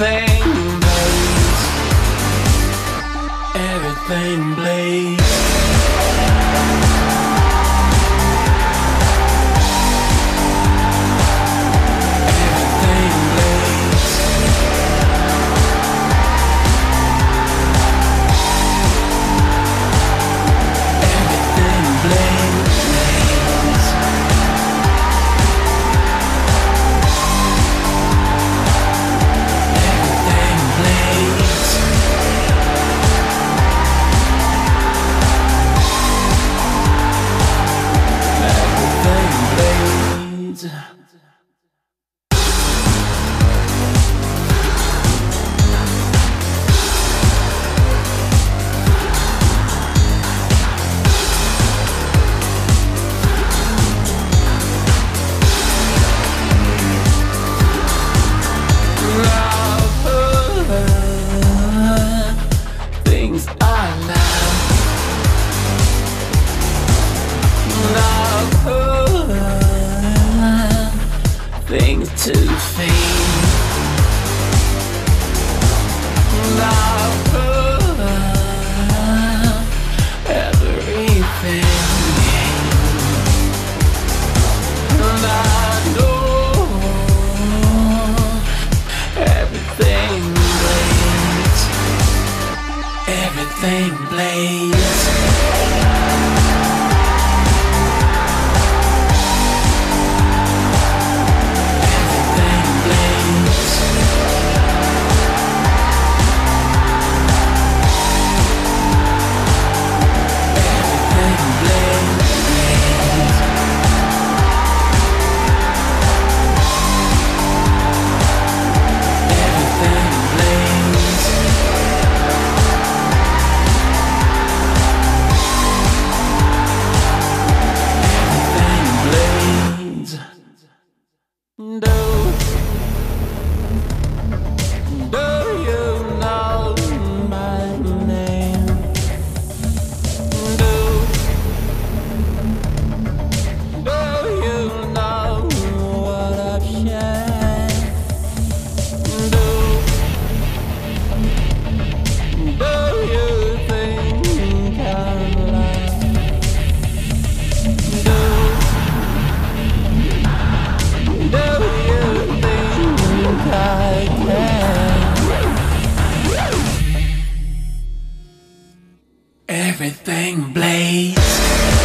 everything blades. Everything blades. and to fame. Everything. And I know everything blades. Everything blades. No. everything blaze.